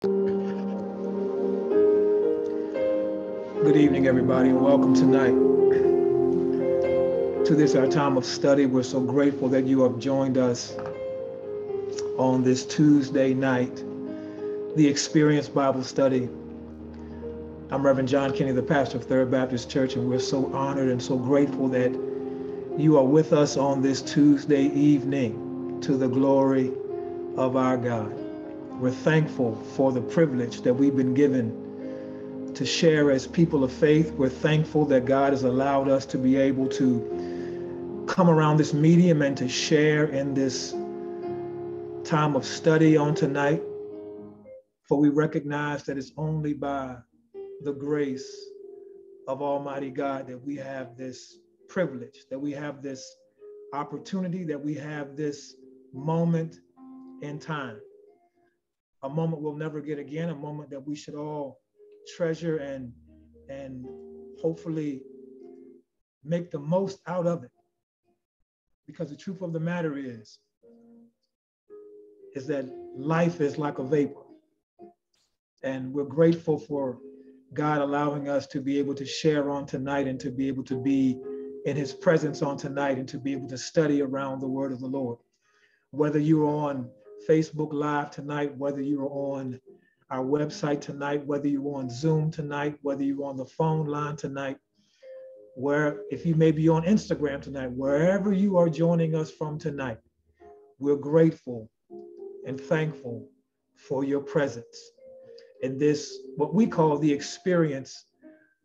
Good evening, everybody, and welcome tonight to this our time of study. We're so grateful that you have joined us on this Tuesday night, the Experience Bible Study. I'm Reverend John Kenney, the pastor of Third Baptist Church, and we're so honored and so grateful that you are with us on this Tuesday evening to the glory of our God. We're thankful for the privilege that we've been given to share as people of faith. We're thankful that God has allowed us to be able to come around this medium and to share in this time of study on tonight. For we recognize that it's only by the grace of Almighty God that we have this privilege, that we have this opportunity, that we have this moment in time. A moment we'll never get again, a moment that we should all treasure and and hopefully make the most out of it. Because the truth of the matter is is that life is like a vapor. And we're grateful for god allowing us to be able to share on tonight and to be able to be in his presence on tonight and to be able to study around the word of the lord. Whether you're on facebook live tonight whether you're on our website tonight, whether you're on Zoom tonight, whether you're on the phone line tonight, where if you may be on Instagram tonight, wherever you are joining us from tonight, we're grateful and thankful for your presence in this, what we call the experience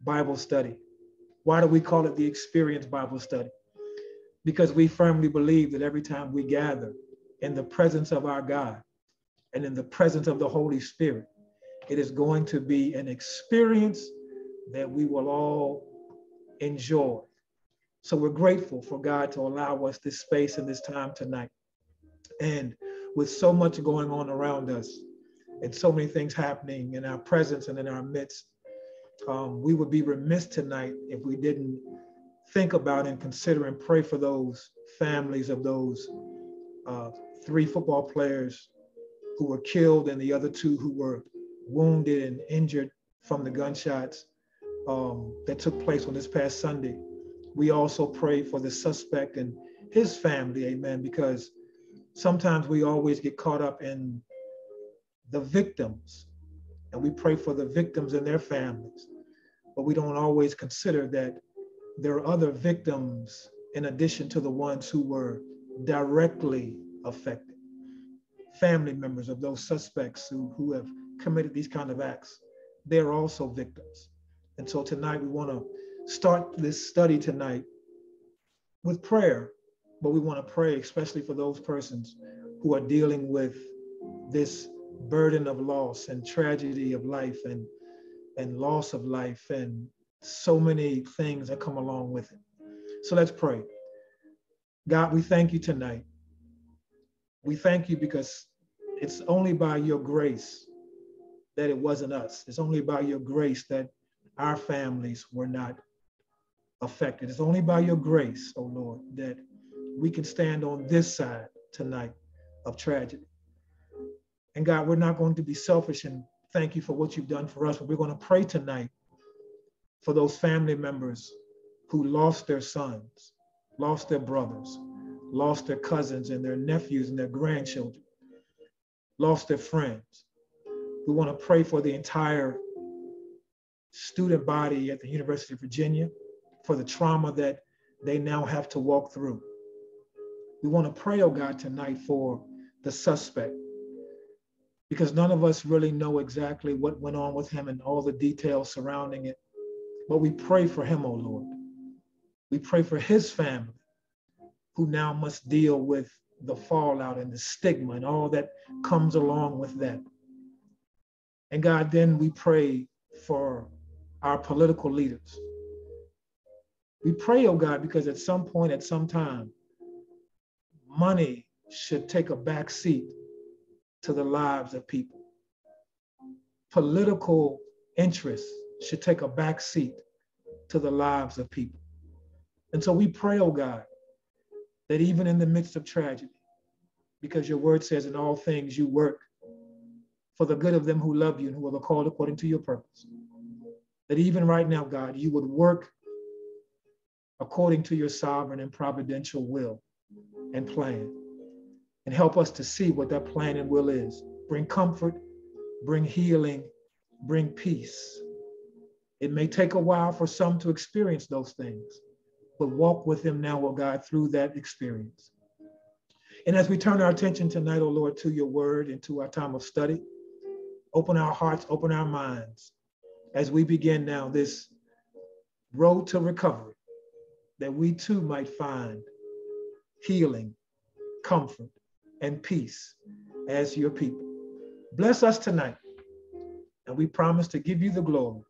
Bible study. Why do we call it the experience Bible study? Because we firmly believe that every time we gather in the presence of our God and in the presence of the Holy Spirit, it is going to be an experience that we will all enjoy. So we're grateful for God to allow us this space and this time tonight. And with so much going on around us and so many things happening in our presence and in our midst, um, we would be remiss tonight if we didn't think about and consider and pray for those families of those uh, three football players who were killed and the other two who were wounded and injured from the gunshots um, that took place on this past Sunday. We also pray for the suspect and his family, amen, because sometimes we always get caught up in the victims and we pray for the victims and their families, but we don't always consider that there are other victims in addition to the ones who were directly affected. Family members of those suspects who, who have committed these kind of acts, they're also victims. And so tonight we want to start this study tonight with prayer, but we want to pray especially for those persons who are dealing with this burden of loss and tragedy of life and and loss of life and so many things that come along with it. So let's pray. God, we thank you tonight. We thank you because it's only by your grace that it wasn't us. It's only by your grace that our families were not affected. It's only by your grace, oh Lord, that we can stand on this side tonight of tragedy. And God, we're not going to be selfish and thank you for what you've done for us, but we're going to pray tonight for those family members who lost their sons, lost their brothers, lost their cousins and their nephews and their grandchildren, lost their friends. We want to pray for the entire student body at the University of Virginia for the trauma that they now have to walk through. We want to pray, oh God, tonight for the suspect because none of us really know exactly what went on with him and all the details surrounding it. But we pray for him, oh Lord. We pray for his family who now must deal with the fallout and the stigma and all that comes along with that. And God, then we pray for our political leaders. We pray, oh God, because at some point, at some time, money should take a back seat to the lives of people. Political interests should take a back seat to the lives of people. And so we pray, oh God, that even in the midst of tragedy, because your word says in all things you work for the good of them who love you and who are called according to your purpose. That even right now, God, you would work according to your sovereign and providential will and plan and help us to see what that plan and will is. Bring comfort, bring healing, bring peace. It may take a while for some to experience those things, but walk with them now, oh God, through that experience. And as we turn our attention tonight, oh Lord, to your word and to our time of study, open our hearts, open our minds as we begin now this road to recovery, that we too might find healing, comfort, and peace as your people. Bless us tonight, and we promise to give you the glory.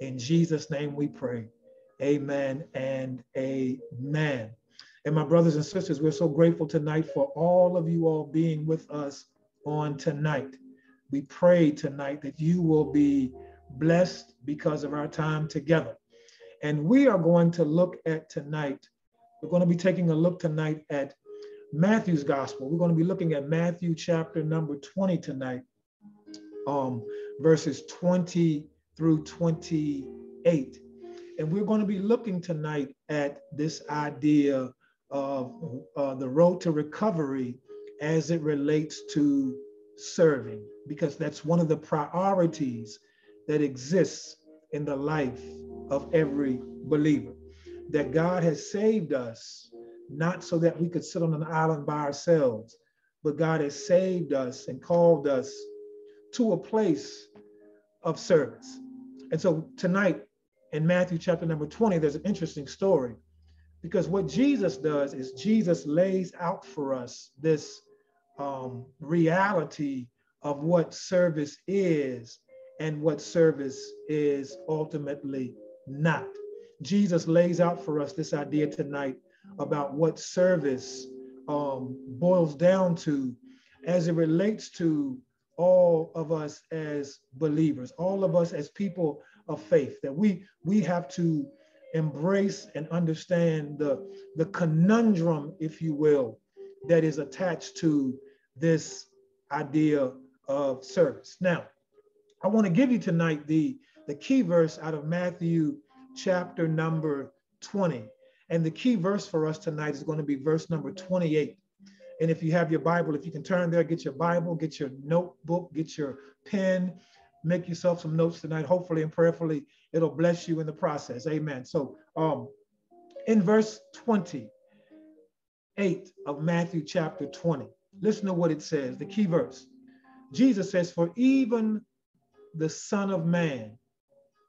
In Jesus' name we pray. Amen and amen. And my brothers and sisters, we're so grateful tonight for all of you all being with us on tonight. We pray tonight that you will be blessed because of our time together. And we are going to look at tonight, we're going to be taking a look tonight at Matthew's gospel. We're going to be looking at Matthew chapter number 20 tonight, um, verses 20 through 28. And we're going to be looking tonight at this idea of uh, the road to recovery as it relates to serving, because that's one of the priorities that exists in the life of every believer. That God has saved us, not so that we could sit on an island by ourselves, but God has saved us and called us to a place of service. And so tonight in Matthew chapter number 20, there's an interesting story because what Jesus does is Jesus lays out for us this um, reality of what service is and what service is ultimately not. Jesus lays out for us this idea tonight about what service um, boils down to as it relates to all of us as believers, all of us as people of faith, that we we have to embrace and understand the, the conundrum, if you will, that is attached to this idea of service. Now, I want to give you tonight the, the key verse out of Matthew chapter number 20. And the key verse for us tonight is going to be verse number 28. And if you have your Bible, if you can turn there, get your Bible, get your notebook, get your pen, make yourself some notes tonight. Hopefully and prayerfully, it'll bless you in the process. Amen. So, um, in verse 28 of Matthew chapter 20, listen to what it says, the key verse. Jesus says, For even the Son of Man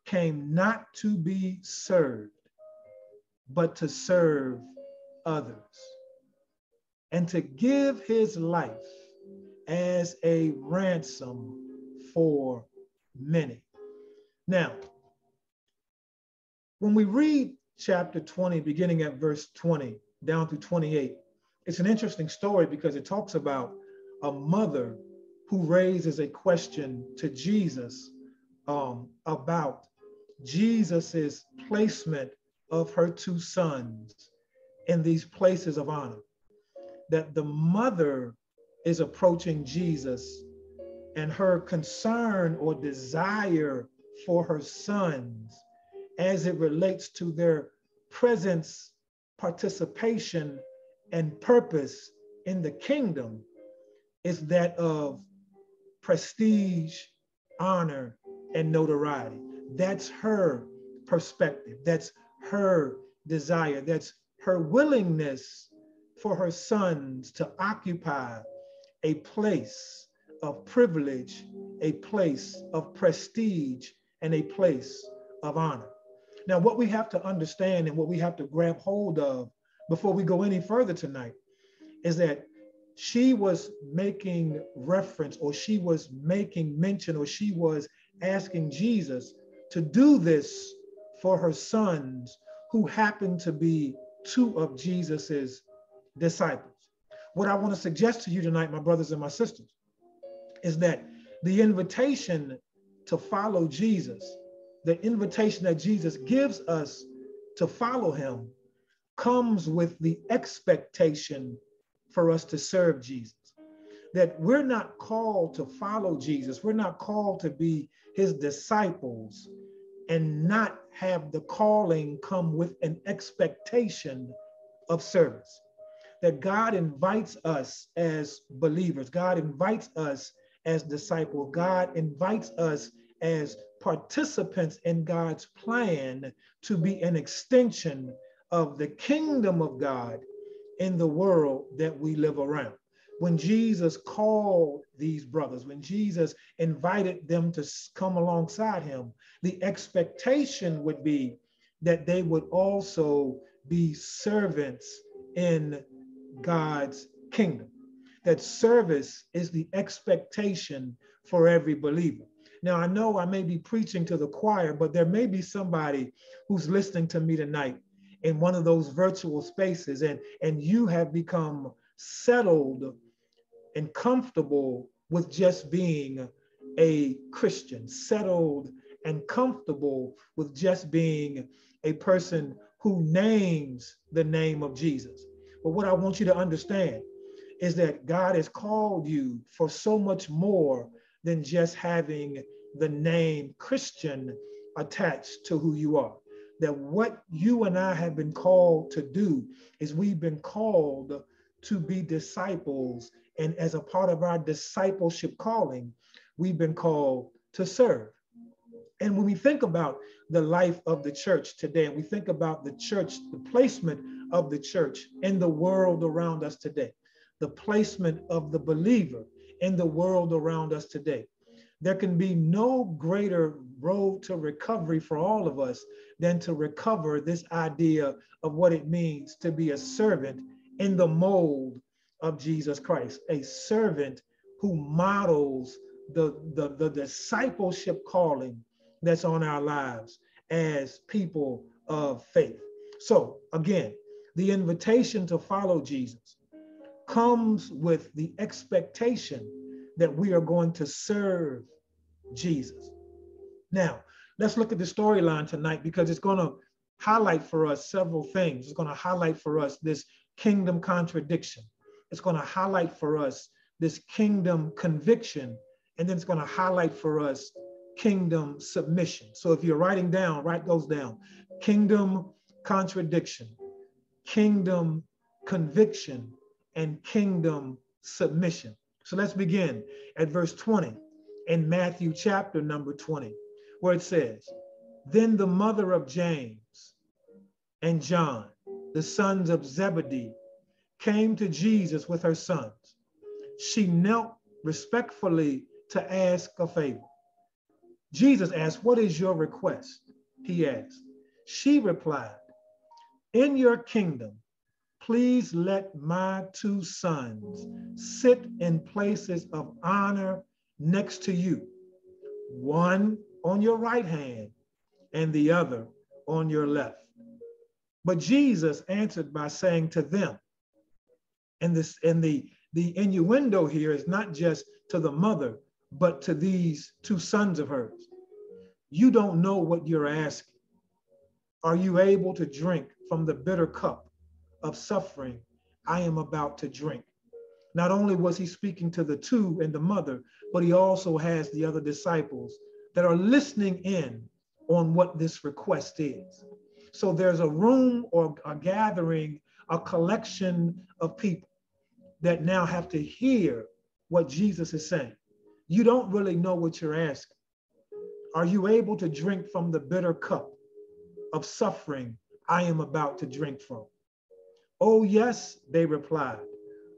came not to be served, but to serve others and to give his life as a ransom for many. Now, when we read chapter 20, beginning at verse 20 down through 28, it's an interesting story because it talks about a mother who raises a question to Jesus um, about Jesus's placement of her two sons in these places of honor. That the mother is approaching Jesus and her concern or desire for her sons as it relates to their presence, participation, and purpose in the kingdom is that of prestige, honor, and notoriety. That's her perspective. That's her desire. That's her willingness for her sons to occupy a place of privilege, a place of prestige, and a place of honor. Now, what we have to understand and what we have to grab hold of before we go any further tonight is that she was making reference or she was making mention or she was asking Jesus to do this for her sons who happened to be two of Jesus's disciples. What I want to suggest to you tonight, my brothers and my sisters, is that the invitation to follow Jesus, the invitation that Jesus gives us to follow him, comes with the expectation for us to serve Jesus. that we're not called to follow Jesus. We're not called to be his disciples and not have the calling come with an expectation of service. That God invites us as believers, God invites us as disciple. God invites us as participants in God's plan to be an extension of the kingdom of God in the world that we live around. When Jesus called these brothers, when Jesus invited them to come alongside him, the expectation would be that they would also be servants in God's kingdom. That service is the expectation for every believer. Now, I know I may be preaching to the choir, but there may be somebody who's listening to me tonight in one of those virtual spaces and, and you have become settled and comfortable with just being a Christian, settled and comfortable with just being a person who names the name of Jesus. But what I want you to understand is that God has called you for so much more than just having the name Christian attached to who you are. That what you and I have been called to do is we've been called to be disciples. And as a part of our discipleship calling, we've been called to serve. And when we think about the life of the church today, and we think about the church, the placement of the church in the world around us today, the placement of the believer in the world around us today, there can be no greater road to recovery for all of us than to recover this idea of what it means to be a servant in the mold of Jesus Christ, a servant who models the, the, the discipleship calling that's on our lives as people of faith. So, again, the invitation to follow Jesus comes with the expectation that we are going to serve Jesus. Now, let's look at the storyline tonight because it's going to highlight for us several things. It's going to highlight for us this kingdom contradiction. It's going to highlight for us this kingdom conviction. And then it's going to highlight for us kingdom submission. So if you're writing down, write those down. Kingdom contradiction, kingdom conviction, and kingdom submission. So let's begin at verse 20 in Matthew chapter number 20, where it says, Then the mother of James and John, the sons of Zebedee, came to Jesus with her sons. She knelt respectfully to ask a favor. Jesus asked, What is your request? He asked. She replied, In your kingdom, please let my two sons sit in places of honor next to you, one on your right hand and the other on your left. But Jesus answered by saying to them, and this and the the innuendo here is not just to the mother, but to these two sons of hers. You don't know what you're asking. Are you able to drink from the bitter cup of suffering I am about to drink? Not only was he speaking to the two and the mother, but he also has the other disciples that are listening in on what this request is. So there's a room or a gathering, a collection of people that now have to hear what Jesus is saying. You don't really know what you're asking. Are you able to drink from the bitter cup of suffering I am about to drink from? Oh, yes, they replied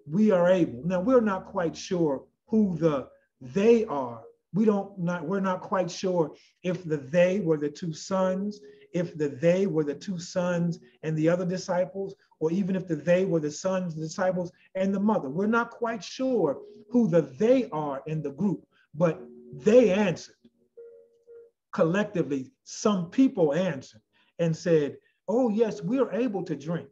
we are able. Now we're not quite sure who the they are. We don't not we're not quite sure if the they were the two sons, if the they were the two sons and the other disciples, or even if the they were the sons, the disciples, and the mother. We're not quite sure who the they are in the group, but they answered. Collectively, some people answered and said, Oh, yes, we are able to drink.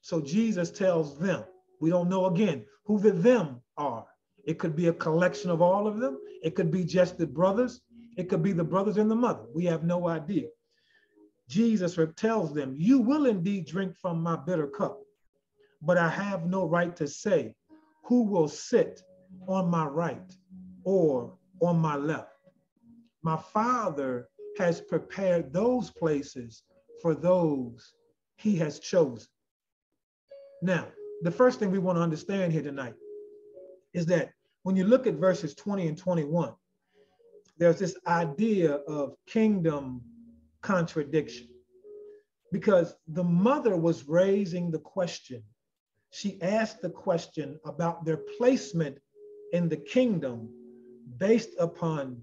So Jesus tells them, we don't know again who the them are. It could be a collection of all of them. It could be just the brothers. It could be the brothers and the mother. We have no idea. Jesus tells them, You will indeed drink from my bitter cup, but I have no right to say who will sit on my right or on my left. My Father has prepared those places for those he has chosen. Now, the first thing we want to understand here tonight is that when you look at verses 20 and 21, there's this idea of kingdom contradiction because the mother was raising the question. She asked the question about their placement in the kingdom based upon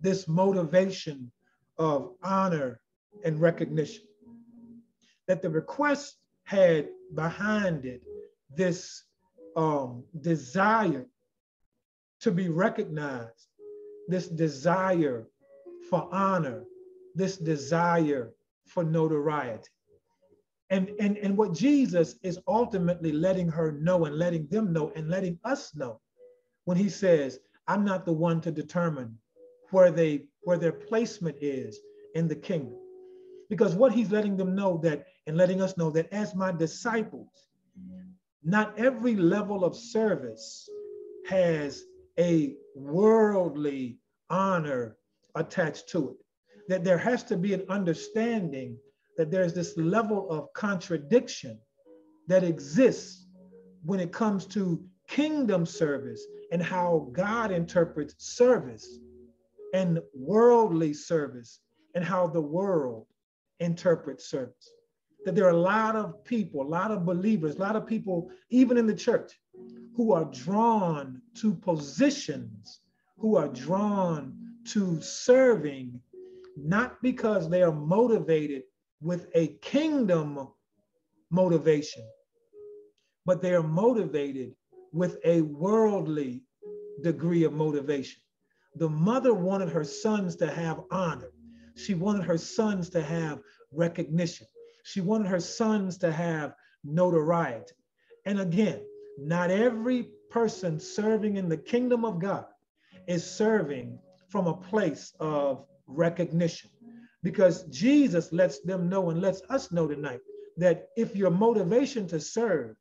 this motivation of honor and recognition. That the request had behind it this um, desire to be recognized, this desire for honor, this desire for notoriety. And, and, and what Jesus is ultimately letting her know and letting them know and letting us know when he says, I'm not the one to determine where they where their placement is in the kingdom. Because what he's letting them know that and letting us know that as my disciples, not every level of service has a worldly honor attached to it. That there has to be an understanding that there's this level of contradiction that exists when it comes to kingdom service and how God interprets service and worldly service and how the world interprets service. That there are a lot of people, a lot of believers, a lot of people, even in the church, who are drawn to positions, who are drawn to serving, not because they are motivated with a kingdom motivation, but they are motivated with a worldly degree of motivation. The mother wanted her sons to have honor. She wanted her sons to have recognition. She wanted her sons to have notoriety. And again, not every person serving in the kingdom of God is serving from a place of recognition because Jesus lets them know and lets us know tonight that if your motivation to serve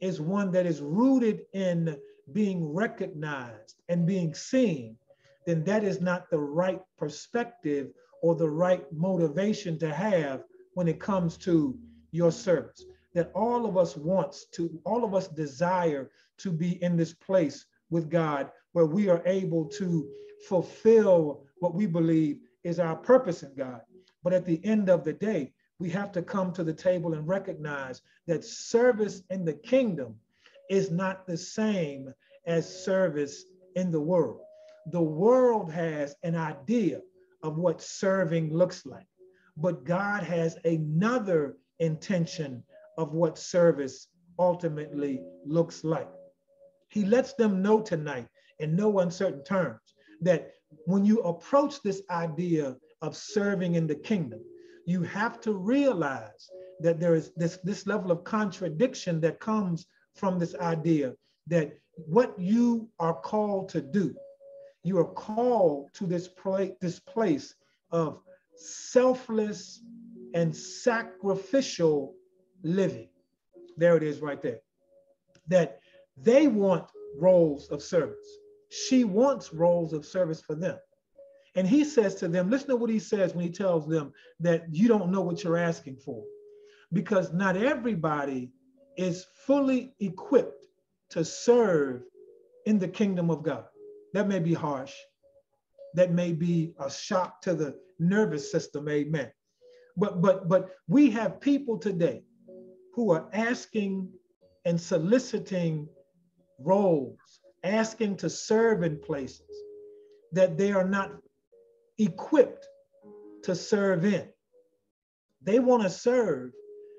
is one that is rooted in being recognized and being seen, then that is not the right perspective or the right motivation to have when it comes to your service. That all of us wants to, all of us desire to be in this place with God where we are able to fulfill what we believe is our purpose in God. But at the end of the day, we have to come to the table and recognize that service in the kingdom is not the same as service in the world. The world has an idea of what serving looks like, but God has another intention of what service ultimately looks like. He lets them know tonight in no uncertain terms that when you approach this idea of serving in the kingdom, you have to realize that there is this, this level of contradiction that comes from this idea that what you are called to do, you are called to this, place, this place of selfless and sacrificial living. There it is right there. That they want roles of service. She wants roles of service for them. And he says to them, listen to what he says when he tells them that you don't know what you're asking for. Because not everybody is fully equipped to serve in the kingdom of God. That may be harsh. That may be a shock to the nervous system, amen. But but but we have people today who are asking and soliciting roles, asking to serve in places that they are not equipped to serve in. They want to serve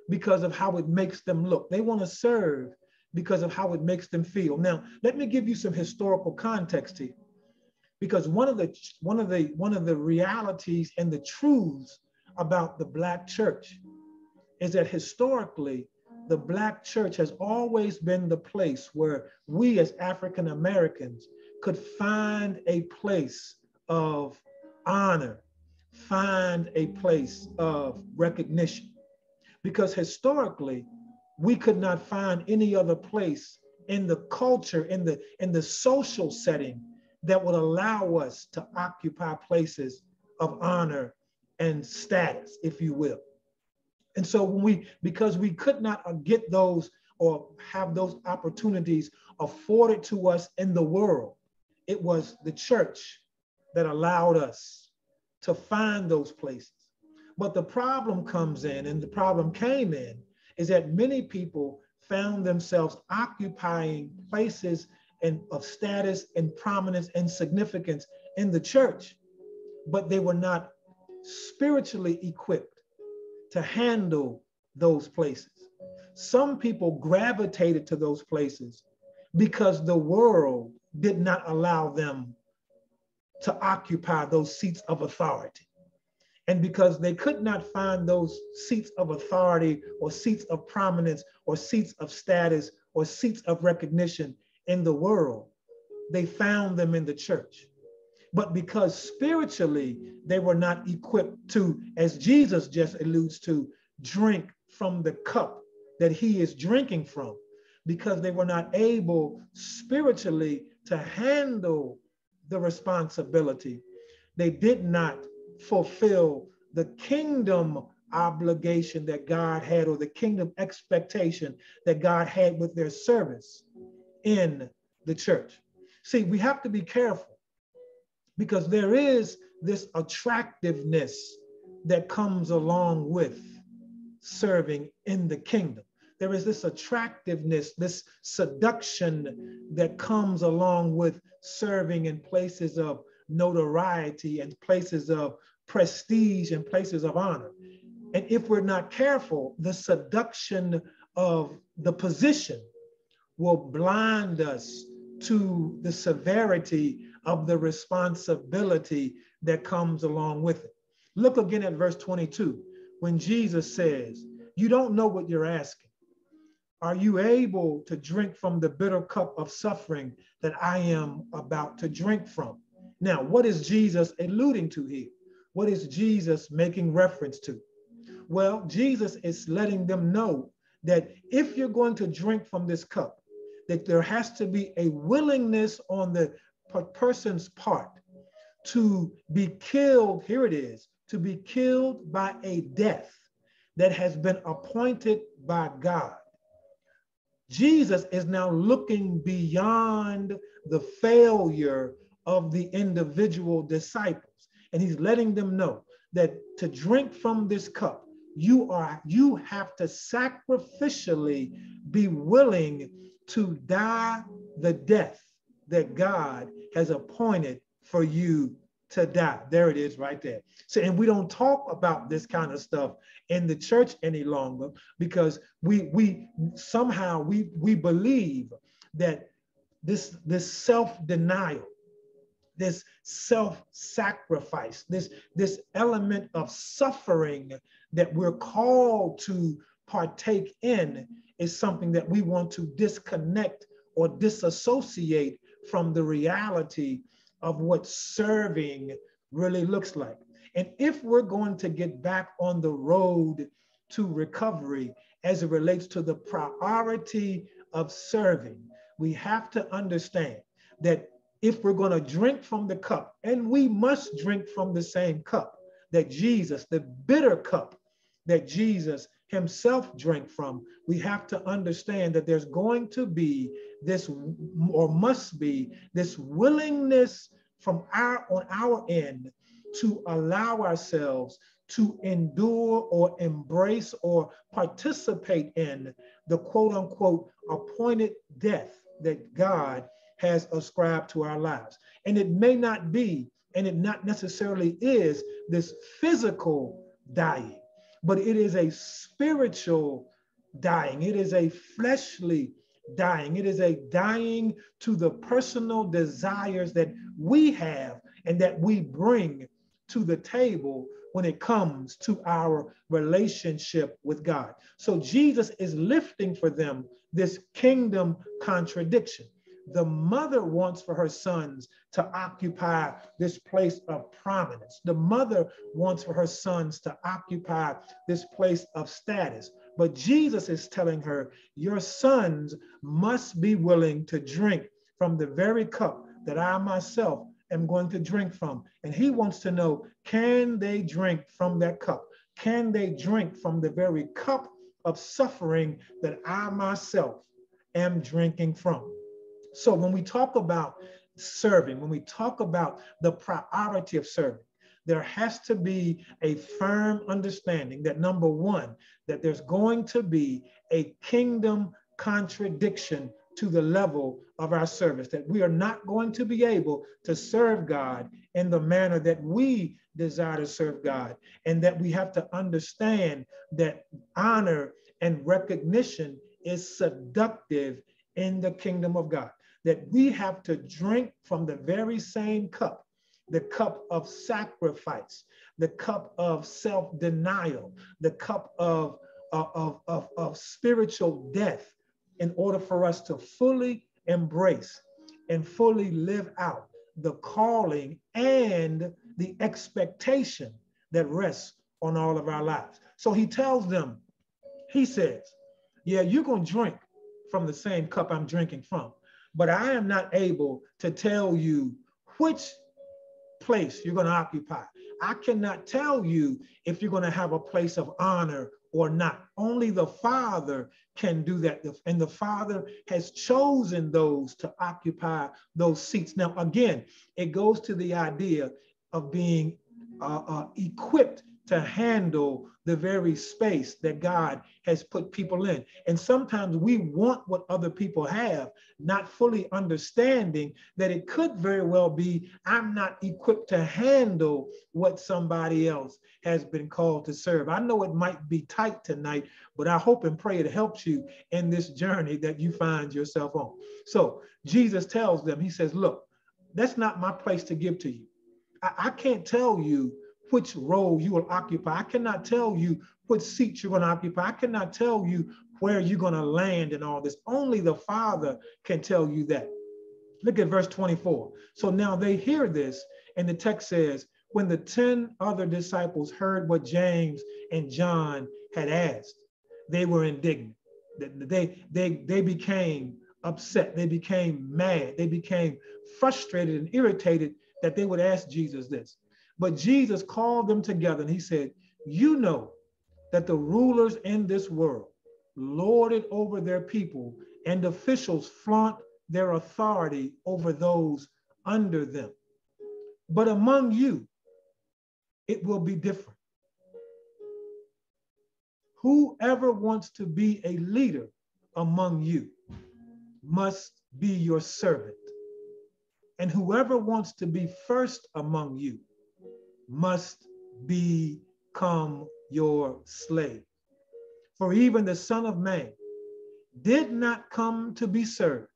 because of how it makes them look. They want to serve because of how it makes them feel. Now, let me give you some historical context here. Because one of the one of the one of the realities and the truths about the black church is that historically the black church has always been the place where we as African Americans could find a place of honor, find a place of recognition. Because historically, we could not find any other place in the culture, in the in the social setting that would allow us to occupy places of honor and status, if you will. And so when we, because we could not uh, get those or have those opportunities afforded to us in the world, it was the church that allowed us to find those places. But the problem comes in, and the problem came in, is that many people found themselves occupying places and of status and prominence and significance in the church, but they were not spiritually equipped to handle those places. Some people gravitated to those places because the world did not allow them to occupy those seats of authority. And because they could not find those seats of authority or seats of prominence or seats of status or seats of recognition in the world, they found them in the church. But because spiritually they were not equipped to, as Jesus just alludes to, drink from the cup that he is drinking from, because they were not able spiritually to handle the responsibility. They did not fulfill the kingdom obligation that God had or the kingdom expectation that God had with their service in the church. See, we have to be careful because there is this attractiveness that comes along with serving in the kingdom. There is this attractiveness, this seduction that comes along with serving in places of notoriety and places of prestige and places of honor. And if we're not careful, the seduction of the position will blind us to the severity of the responsibility that comes along with it. Look again at verse 22 when Jesus says, You don't know what you're asking. Are you able to drink from the bitter cup of suffering that I am about to drink from? Now, what is Jesus alluding to here? What is Jesus making reference to? Well, Jesus is letting them know that if you're going to drink from this cup, that there has to be a willingness on the person's part to be killed. Here it is to be killed by a death that has been appointed by God. Jesus is now looking beyond the failure of the individual disciples. And he's letting them know that to drink from this cup, you are you have to sacrificially be willing to die the death that God has appointed for you to die. There it is right there. So, and we don't talk about this kind of stuff in the church any longer because we we somehow we we believe that this this self-denial this self-sacrifice, this, this element of suffering that we're called to partake in is something that we want to disconnect or disassociate from the reality of what serving really looks like. And if we're going to get back on the road to recovery as it relates to the priority of serving, we have to understand that if we're going to drink from the cup, and we must drink from the same cup that Jesus, the bitter cup that Jesus himself drink from, we have to understand that there's going to be this, or must be, this willingness from our on our end to allow ourselves to endure or embrace or participate in the quote unquote appointed death that God has ascribed to our lives. And it may not be, and it not necessarily is, this physical dying, but it is a spiritual dying. It is a fleshly dying. It is a dying to the personal desires that we have and that we bring to the table when it comes to our relationship with God. So Jesus is lifting for them this kingdom contradiction the mother wants for her sons to occupy this place of prominence. The mother wants for her sons to occupy this place of status. But Jesus is telling her, Your sons must be willing to drink from the very cup that I myself am going to drink from. And he wants to know can they drink from that cup? Can they drink from the very cup of suffering that I myself am drinking from? So when we talk about serving, when we talk about the priority of serving, there has to be a firm understanding that number one, that there's going to be a kingdom contradiction to the level of our service, that we are not going to be able to serve God in the manner that we desire to serve God, and that we have to understand that honor and recognition is seductive in the kingdom of God, that we have to drink from the very same cup, the cup of sacrifice, the cup of self denial, the cup of, of, of, of spiritual death in order for us to fully embrace and fully live out the calling and the expectation that rests on all of our lives. So he tells them, he says, Yeah, you're going to drink from the same cup I'm drinking from, but I am not able to tell you which place you're going to occupy. I cannot tell you if you're going to have a place of honor or not. Only the Father can do that. And the Father has chosen those to occupy those seats. Now, again, it goes to the idea of being uh, uh, equipped to handle the very space that God has put people in. And sometimes we want what other people have, not fully understanding that it could very well be I'm not equipped to handle what somebody else has been called to serve. I know it might be tight tonight, but I hope and pray it helps you in this journey that you find yourself on. So Jesus tells them, He says, Look, that's not my place to give to you. I, I can't tell you which role you will occupy. I cannot tell you what seat you're going to occupy. I cannot tell you where you're going to land and all this. Only the Father can tell you that. Look at verse 24. So now they hear this, and the text says, when the 10 other disciples heard what James and John had asked, they were indignant. They, they, they became upset. They became mad. They became frustrated and irritated that they would ask Jesus this. But Jesus called them together and he said, You know that the rulers in this world lord it over their people, and officials flaunt their authority over those under them. But among you, it will be different. Whoever wants to be a leader among you must be your servant. And whoever wants to be first among you must become your slave. For even the Son of Man did not come to be served,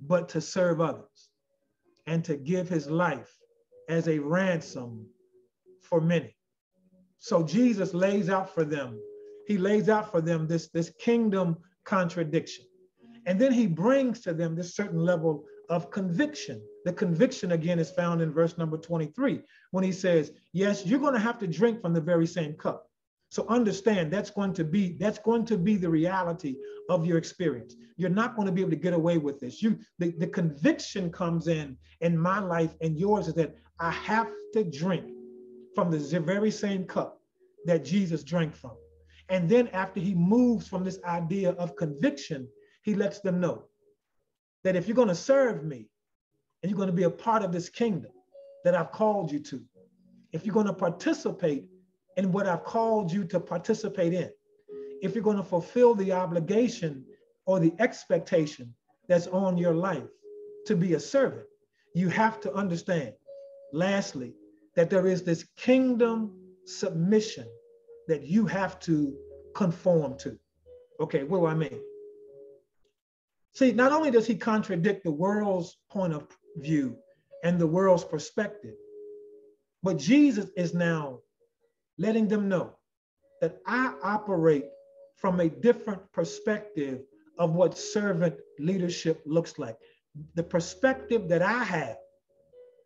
but to serve others and to give his life as a ransom for many. So Jesus lays out for them, he lays out for them this, this kingdom contradiction. And then he brings to them this certain level of conviction. The conviction again is found in verse number 23 when he says, Yes, you're going to have to drink from the very same cup. So understand that's going to be that's going to be the reality of your experience. You're not going to be able to get away with this. You the, the conviction comes in in my life and yours is that I have to drink from the very same cup that Jesus drank from. And then after he moves from this idea of conviction, he lets them know that if you're going to serve me and you're going to be a part of this kingdom that I've called you to, if you're going to participate in what I've called you to participate in, if you're going to fulfill the obligation or the expectation that's on your life to be a servant, you have to understand, lastly, that there is this kingdom submission that you have to conform to. Okay, what do I mean? See, not only does he contradict the world's point of view and the world's perspective, but Jesus is now letting them know that I operate from a different perspective of what servant leadership looks like. The perspective that I have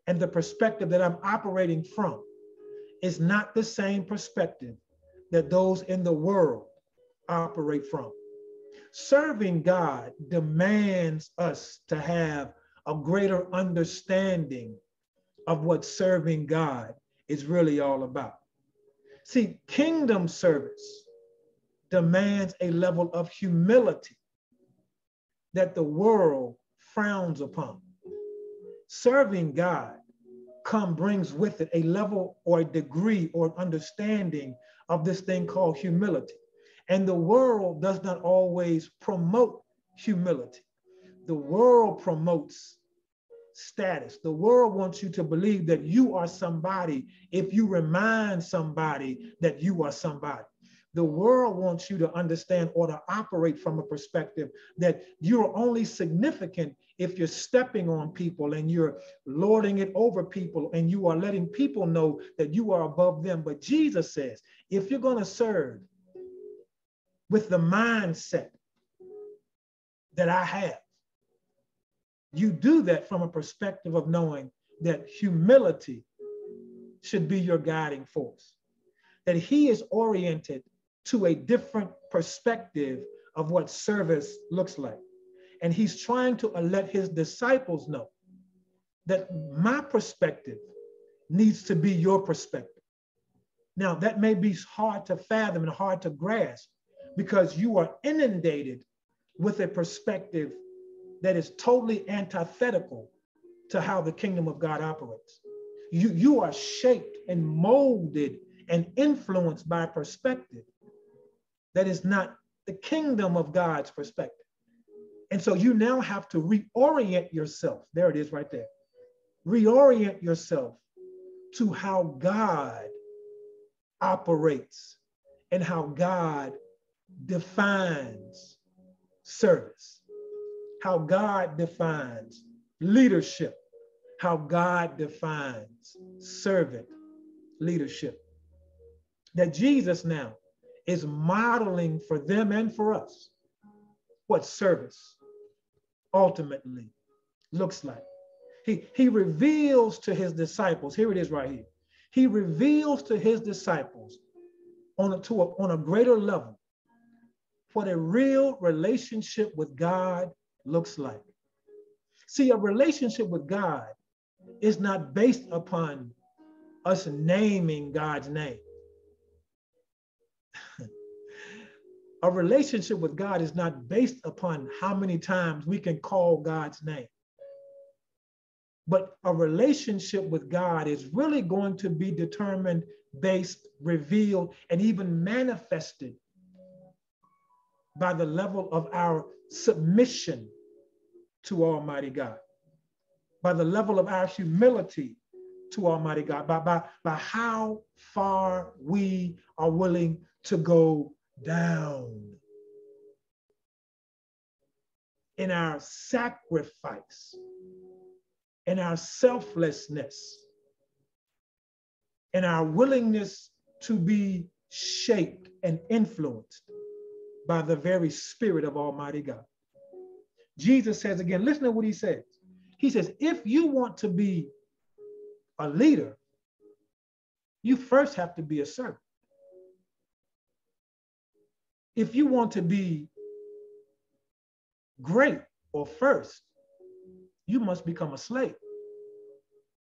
and the perspective that I'm operating from is not the same perspective that those in the world operate from. Serving God demands us to have a greater understanding of what serving God is really all about. See, kingdom service demands a level of humility that the world frowns upon. Serving God come brings with it a level or a degree or understanding of this thing called humility. And the world does not always promote humility. The world promotes status. The world wants you to believe that you are somebody if you remind somebody that you are somebody. The world wants you to understand or to operate from a perspective that you're only significant if you're stepping on people and you're lording it over people and you are letting people know that you are above them. But Jesus says, if you're going to serve with the mindset that I have, you do that from a perspective of knowing that humility should be your guiding force, that he is oriented to a different perspective of what service looks like. And he's trying to let his disciples know that my perspective needs to be your perspective. Now, that may be hard to fathom and hard to grasp because you are inundated with a perspective that is totally antithetical to how the kingdom of God operates. You, you are shaped and molded and influenced by perspective that is not the kingdom of God's perspective. And so you now have to reorient yourself. There it is right there. Reorient yourself to how God operates and how God defines service how God defines leadership, how God defines servant leadership. That Jesus now is modeling for them and for us what service ultimately looks like. He, he reveals to his disciples, here it is right here. He reveals to his disciples on a, to a, on a greater level what a real relationship with God looks like. See, a relationship with God is not based upon us naming God's name. a relationship with God is not based upon how many times we can call God's name. But a relationship with God is really going to be determined, based, revealed, and even manifested by the level of our submission to Almighty God, by the level of our humility to Almighty God, by, by, by how far we are willing to go down in our sacrifice, in our selflessness, in our willingness to be shaped and influenced by the very Spirit of Almighty God. Jesus says again, listen to what he says. He says, if you want to be a leader, you first have to be a servant. If you want to be great or first, you must become a slave.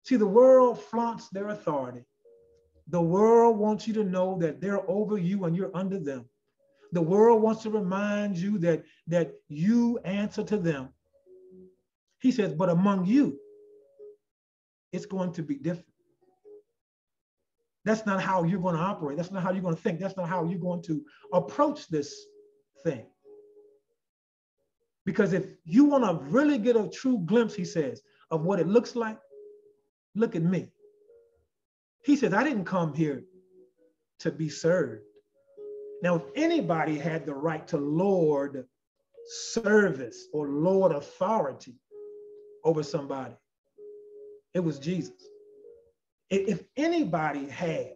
See, the world flaunts their authority. The world wants you to know that they're over you and you're under them. The world wants to remind you that, that you answer to them. He says, but among you, it's going to be different. That's not how you're going to operate. That's not how you're going to think. That's not how you're going to approach this thing. Because if you want to really get a true glimpse, he says, of what it looks like, look at me. He says, I didn't come here to be served. Now, if anybody had the right to lord service or lord authority over somebody, it was Jesus. If anybody had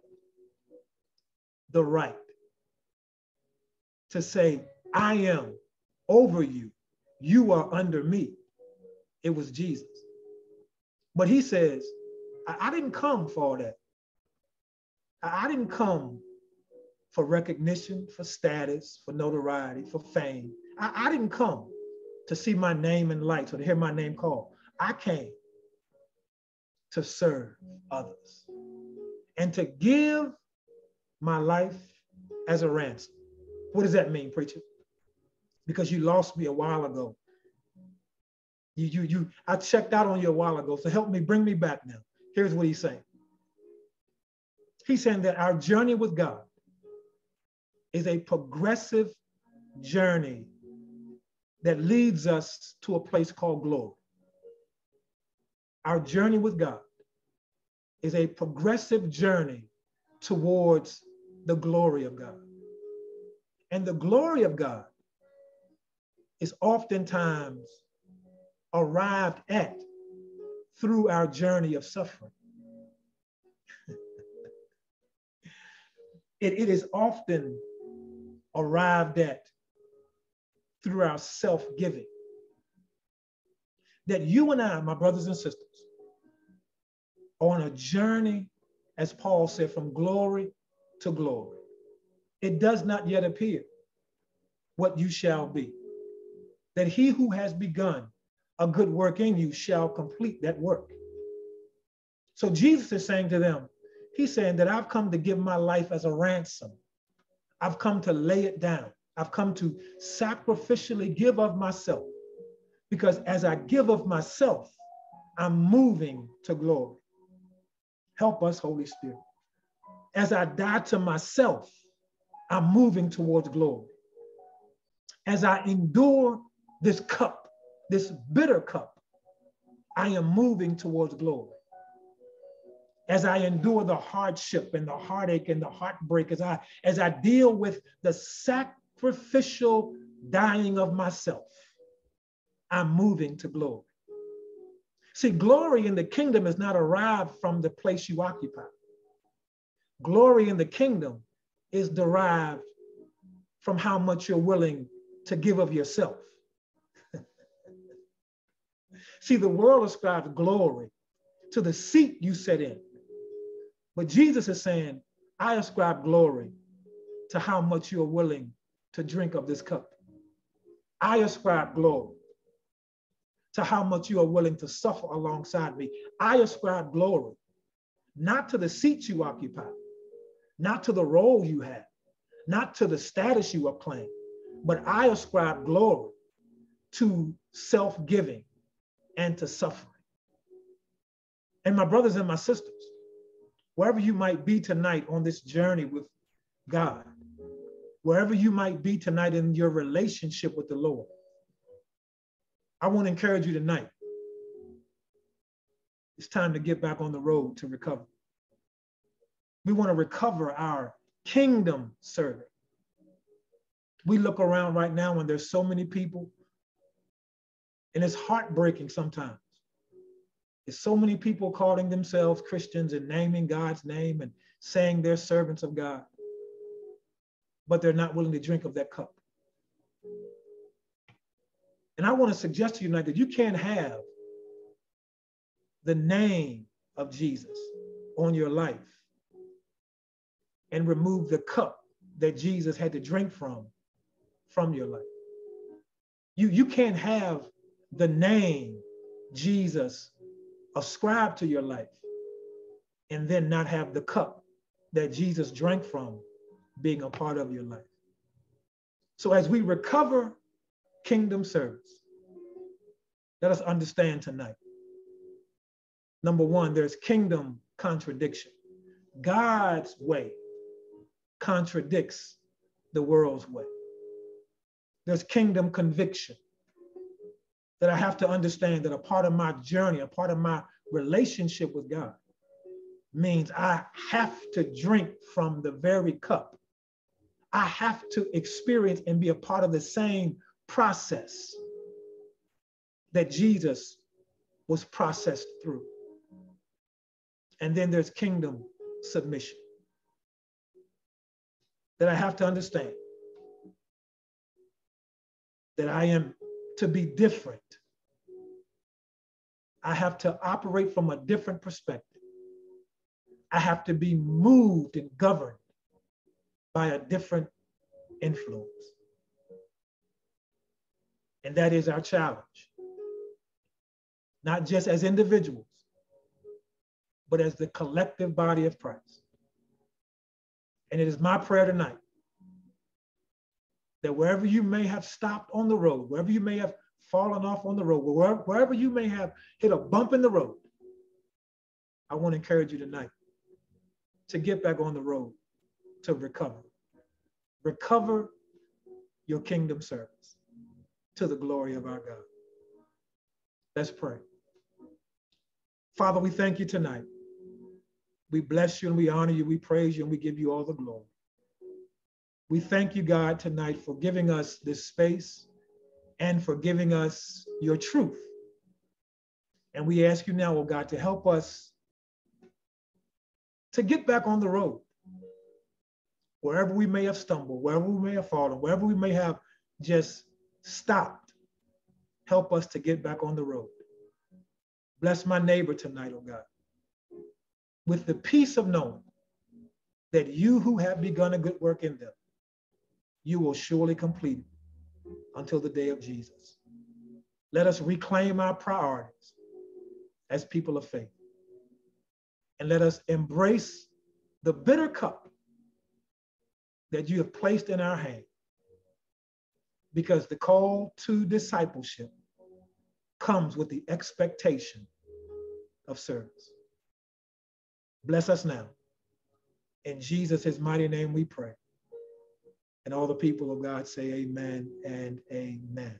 the right to say, I am over you, you are under me, it was Jesus. But he says, I, didn't come for that. I didn't come for recognition, for status, for notoriety, for fame. I, I didn't come to see my name in lights or to hear my name called. I came to serve others and to give my life as a ransom. What does that mean, preacher? Because you lost me a while ago. You, you, you, I checked out on you a while ago, so help me, bring me back now. Here's what he's saying. He's saying that our journey with God is a progressive journey that leads us to a place called glory. Our journey with God is a progressive journey towards the glory of God. And the glory of God is oftentimes arrived at through our journey of suffering. it, it is often arrived at through our self giving. That you and I, my brothers and sisters, are on a journey, as Paul said, from glory to glory. It does not yet appear what you shall be. That he who has begun a good work in you shall complete that work. So Jesus is saying to them, He's saying that I've come to give my life as a ransom. I've come to lay it down. I've come to sacrificially give of myself. Because as I give of myself, I'm moving to glory. Help us, Holy Spirit. As I die to myself, I'm moving towards glory. As I endure this cup, this bitter cup, I am moving towards glory. As I endure the hardship and the heartache and the heartbreak, as I, as I deal with the sacrificial dying of myself, I'm moving to glory. See, glory in the kingdom is not arrived from the place you occupy. Glory in the kingdom is derived from how much you're willing to give of yourself. See, the world ascribes glory to the seat you sit in. But Jesus is saying, I ascribe glory to how much you're willing to drink of this cup. I ascribe glory to how much you are willing to suffer alongside me. I ascribe glory not to the seat you occupy, not to the role you have, not to the status you are playing, but I ascribe glory to self giving and to suffering. And my brothers and my sisters, wherever you might be tonight on this journey with God, wherever you might be tonight in your relationship with the Lord, I want to encourage you tonight. It's time to get back on the road to recover. We want to recover our kingdom serving. We look around right now and there's so many people, and it's heartbreaking sometimes. There's so many people calling themselves Christians and naming God's name and saying they're servants of God, but they're not willing to drink of that cup. And I want to suggest to you tonight that you can't have the name of Jesus on your life and remove the cup that Jesus had to drink from from your life. You, you can't have the name Jesus ascribed to your life and then not have the cup that Jesus drank from being a part of your life. So as we recover kingdom service, let us understand tonight. Number one, there's kingdom contradiction. God's way contradicts the world's way. There's kingdom conviction that I have to understand that a part of my journey, a part of my relationship with God means I have to drink from the very cup. I have to experience and be a part of the same process that Jesus was processed through. And then there's kingdom submission that I have to understand that I am to be different. I have to operate from a different perspective. I have to be moved and governed by a different influence. And that is our challenge. Not just as individuals, but as the collective body of Christ. And it is my prayer tonight that wherever you may have stopped on the road, wherever you may have fallen off on the road, wherever, wherever you may have hit a bump in the road, I want to encourage you tonight to get back on the road to recover. Recover your kingdom service to the glory of our God. Let's pray. Father, we thank you tonight. We bless you and we honor you. We praise you and we give you all the glory. We thank you, God, tonight for giving us this space and for giving us your truth. And we ask you now, oh God, to help us to get back on the road. Wherever we may have stumbled, wherever we may have fallen, wherever we may have just stopped, help us to get back on the road. Bless my neighbor tonight, oh God, with the peace of knowing that you who have begun a good work in them, you will surely complete it until the day of Jesus. Let us reclaim our priorities as people of faith and let us embrace the bitter cup that you have placed in our hand. Because the call to discipleship comes with the expectation of service. Bless us now. In Jesus' mighty name we pray. And all the people of God say amen and amen.